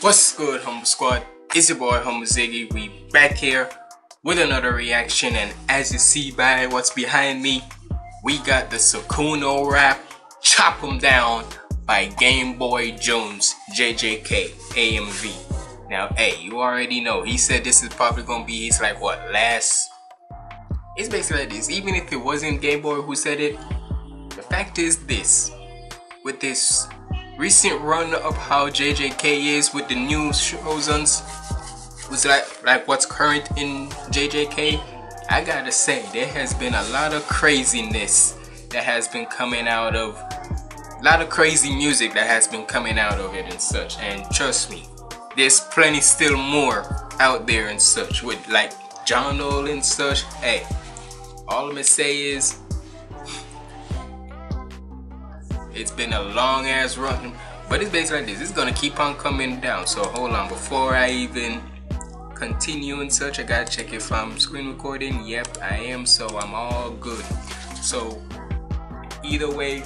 What's good, Humble Squad? It's your boy Humble Ziggy. We back here with another reaction, and as you see by what's behind me, we got the Sukuna rap "Chop 'Em Down" by Game Boy Jones, JJK, AMV. Now, hey, you already know he said this is probably gonna be his like what last. It's basically like this. Even if it wasn't Game Boy who said it, the fact is this: with this recent run of how JJK is with the new shows was like like what's current in JJK, I gotta say there has been a lot of craziness that has been coming out of a lot of crazy music that has been coming out of it and such. And trust me there's plenty still more out there and such with like John and such. Hey all I'm gonna say is it's been a long ass run, but it's basically like this. It's gonna keep on coming down. So hold on, before I even continue and such, I gotta check if I'm screen recording. Yep, I am. So I'm all good. So either way,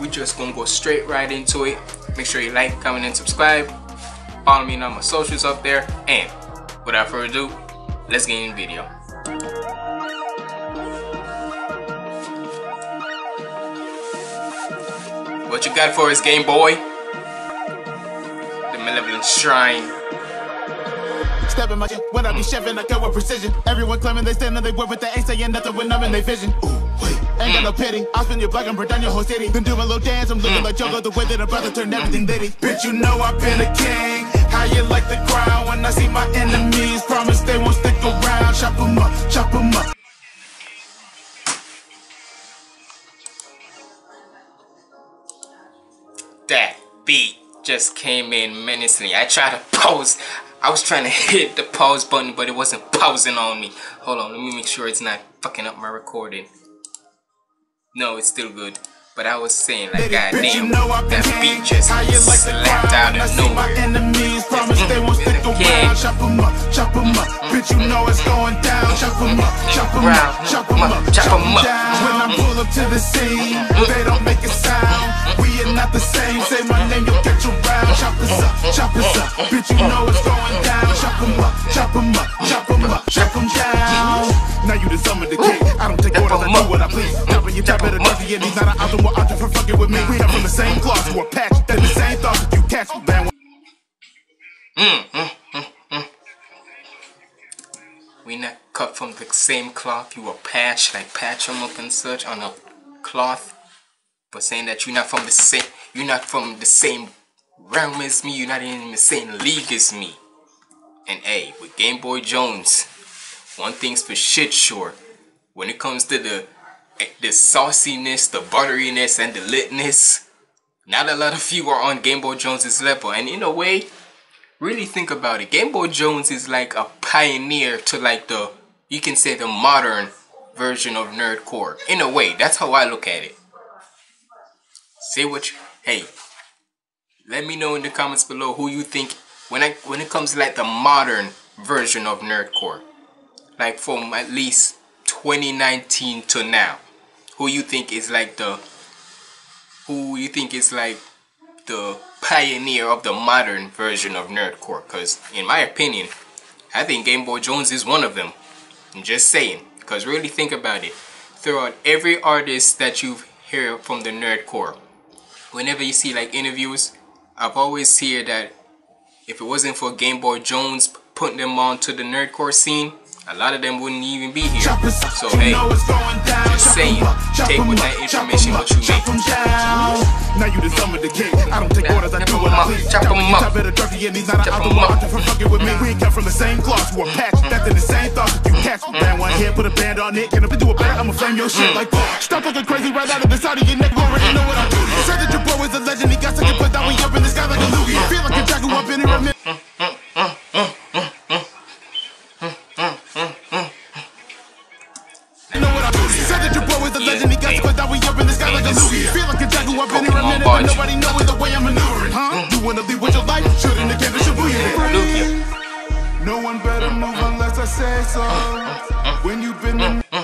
we just gonna go straight right into it. Make sure you like, comment, and subscribe. Follow me on my socials up there. And without further ado, let's get in the video. What you got for us, Game Boy? The Malevolent Shrine. Stepping my shit when I be chefing, I cut with precision. Everyone claiming they stand and they work with the ain't saying nothing when I'm in their vision. Ooh, ain't got no mm. pity. I'll spin your black and burn down your whole city. Been doing a little dance, I'm looking mm. like Joker, the way that a brother turned mm. everything litty. Bitch, you know I've been a king. How you like the crown when I see my enemies? Promise they won't stick around. Chop 'em up, chop 'em just came in menacingly. I tried to pause. I was trying to hit the pause button, but it wasn't pausing on me. Hold on, let me make sure it's not fucking up my recording. No, it's still good. But I was saying, like, goddamn, you know that beat just How you like the slapped out of nowhere. enemies. Mm-hmm. Promise they won't stick around. Chop 'em up, chop chop 'em up. Mm-hmm. Bitch, you know it's going down. Chop 'em up, mm-hmm. chop 'em up, chop 'em up, Chop 'em down. When I pull up to the scene, they don't make a sound. We are not the same. Say my name, you'll catch around. Chop us up, chop us up. Bitch, you know it's going down. Chop 'em up, chop 'em up, chop 'em up, chop 'em down. Now you the summer the king. I don't take orders, I do what I please. Chopping your top at a dusty and he's not an option. What option for fucking with me? We come from the same cloth, you a patch. Then the same thoughts that you catch. Man, We not cut from the same cloth. You a patch, like patch them up and such on a cloth. But saying that you're not from the same, you're not from the same realm as me. You're not in the same league as me. And hey, with Game Boy Jones, one thing's for shit sure. When it comes to the eh, the sauciness, the butteriness, and the litness, not a lot of you are on Game Boy Jones's level. And in a way, really think about it. Game Boy Jones is like a pioneer to like the you can say the modern version of nerdcore. In a way, that's how I look at it. Say what you hey. Let me know in the comments below who you think when I when it comes to like the modern version of nerdcore. Like from at least 2019 to now. Who you think is like the who you think is like the pioneer of the modern version of nerdcore because in my opinion i think game boy jones is one of them i'm just saying because really think about it throughout every artist that you hear from the nerdcore whenever you see like interviews i've always hear that if it wasn't for game boy jones putting them on to the nerdcore scene a lot of them wouldn't even be here chop us up. so hey know it's going down. just saying, chop with that information what you make. Now you the summer the king. I don't take orders, I do what I please. chop Now 'em when you up. top at a dirty and he's not an Chop outdoor 'em up. fucking with me. We ain't come from the same cloth, you a patch. That's in the same thoughts you catch. Mm-hmm. me. Band one here, put a band on it. Can I do a better? I'ma flame your shit mm-hmm. like fuck. Stop looking crazy right out of the side of your neck. You already know what I do. Said that your bro is a legend. He got second put down. We up in the sky like a loogie. Feel like a jackal up in here. Legend. Got Yeah. second down. We up in the sky like a loogie. Feel like a jackal up in here. a minute, but nobody know the way I'm maneuvering. Huh? Mm. You wanna leave with your life? Shooting the canvas, should you Look here. No one better mm, move unless I say so. Mm, when you've been in I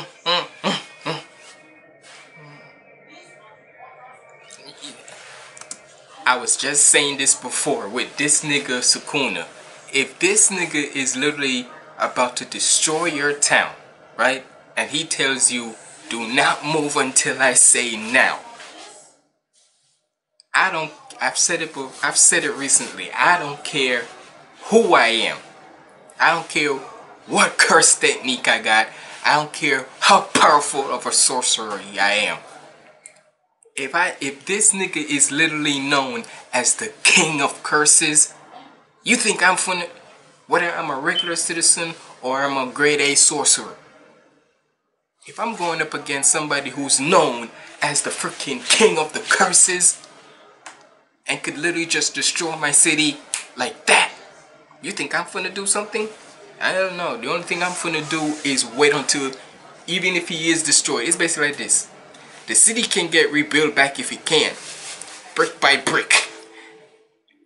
I was just saying this before with this nigga Sukuna. If this nigga is literally about to destroy your town, right? And he tells you, do not move until I say now. I don't I've said it I've said it recently. I don't care who I am. I don't care what curse technique I got. I don't care how powerful of a sorcerer I am. If I if this nigga is literally known as the king of curses, you think I'm finna whether I'm a regular citizen or I'm a grade A sorcerer. If I'm going up against somebody who's known as the freaking king of the curses and could literally just destroy my city like that, you think I'm finna do something? I don't know. The only thing I'm finna do is wait until, even if he is destroyed, it's basically like this. The city can get rebuilt back if it can, brick by brick.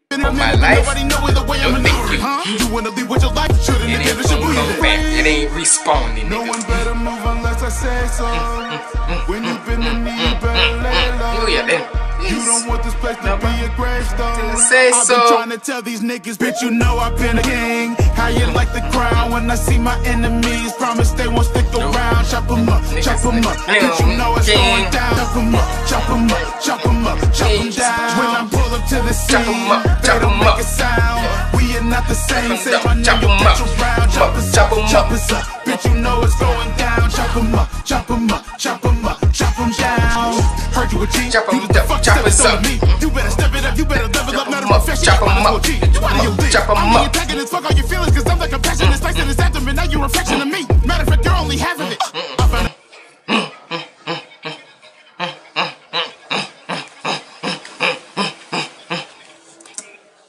But my life, no thank you. Huh? You wanna leave with your life? It ain't given gonna come breathing. back. It ain't respawning, nigga. Better move unless I say so. when you've been in mm, mm, mm, need, you better lay low. You don't want this place to be a gravestone. Say I've so. been trying to tell these niggas, bitch, you know I've been a king. How you like the crown when I see my enemies? Promise they won't stick around. Chop 'em up, chop 'em up. Bitch, you know it's going down. Chop 'em up, chop 'em up, chop 'em up, chop 'em down. When I pull up to the scene, Chop 'em up, they chop don't 'em make up. a sound. We are not the same. Say my Chop name, 'em you up. bitch around. Chop us Chop 'em up, up. chop us up. Bitch, you know it's going down. Chop 'em up, chop 'em up, chop 'em up, chop 'em down. Heard you a G. Chop 'em You the up, chop us up. me. You better step it up, you better level up, not a up, profession. chop you might 'em as well up. You out of your league. Chop 'em I'm the up. fuck all your feelings, cause I'm the compassion that's in his abdomen. Now you're a reflection of me. Matter of fact, you're only half of it. I found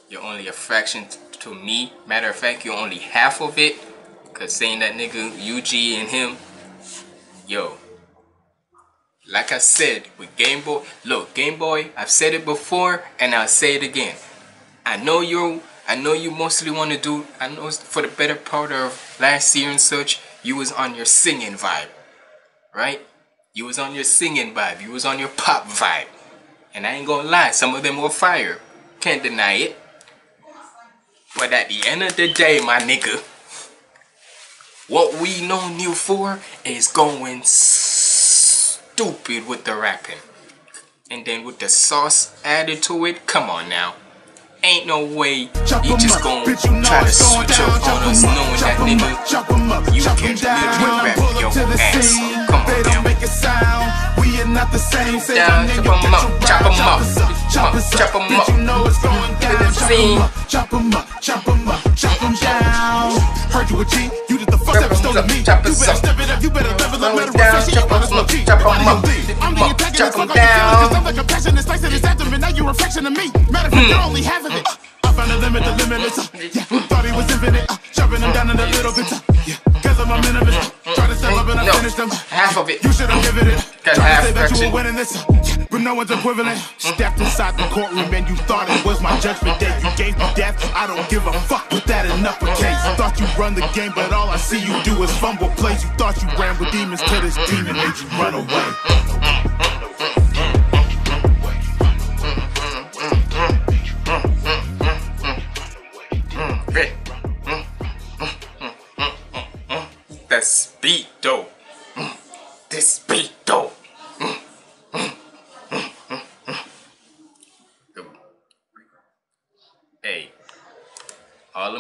You're only a fraction to me. Matter of fact, you're only half of it. Cause saying that nigga Yuji and him, yo. Like I said with Game Boy, look, Game Boy, I've said it before and I'll say it again. I know you I know you mostly want to do I know for the better part of last year and such, you was on your singing vibe. Right? You was on your singing vibe. You was on your pop vibe. And I ain't gonna lie, some of them were fire. Can't deny it. But at the end of the day, my nigga, what we known you for is going stupid with the rapping. And then with the sauce added to it, come on now. Ain't no way Chop you just gonna bitch, you know try to going switch down. up on us up, knowing that nigga up, chop 'em up, you can literally rap your up to the ass off. Come on now. make a sound. We are not the same. Say Down, chop 'em up, chop. 'em up, chop us up. chop 'em up. you know it's going down. the Chop 'em up, chop 'em up, chop 'em up, chop 'em down. Heard you a G, you did the fuck Chop that stole me. chop You better up. step it up, you better level up, Slow better it down, refresh it, chop you might 'em as well up, chop You 'em out of your up. I'm the up, antagonist, chop fuck 'em all your feelings, cause down. I'm the compassion that's placed in his abdomen. Now you're a reflection of me. Matter of fact, you're only half of it. I found a limit, the limitless. Uh, yeah, thought he was infinite. Uh, chopping him down in a little bit. Uh, yeah, cause I'm a minimalist. Uh, try to step up and I No, finish them. half of it. You should have given it. Got half to say that you fraction. were winning this, but no one's equivalent. Stepped inside the courtroom and you thought it was my judgment day. You gave me death. I don't give a fuck with that enough in uppercase. Thought you run the game, but all I see you do is fumble plays. You thought you ran with demons till this demon made you run away.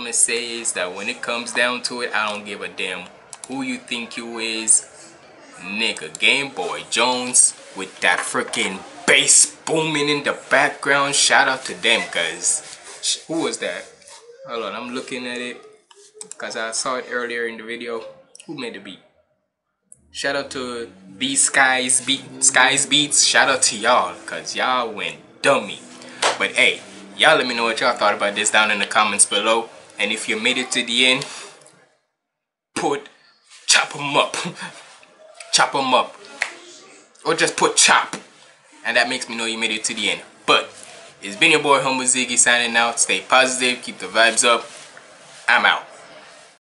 Gonna say is that when it comes down to it, I don't give a damn who you think you is. Nigga, Game Boy Jones with that freaking bass booming in the background. Shout out to them, cause who was that? Hold on, I'm looking at it because I saw it earlier in the video. Who made the beat? Shout out to these Skies Beat Skies Beats. Shout out to y'all, cause y'all went dummy. But hey, y'all let me know what y'all thought about this down in the comments below. And if you made it to the end, put chop them up. chop them up. Or just put chop. And that makes me know you made it to the end. But it's been your boy Humble Ziggy signing out. Stay positive, keep the vibes up. I'm out.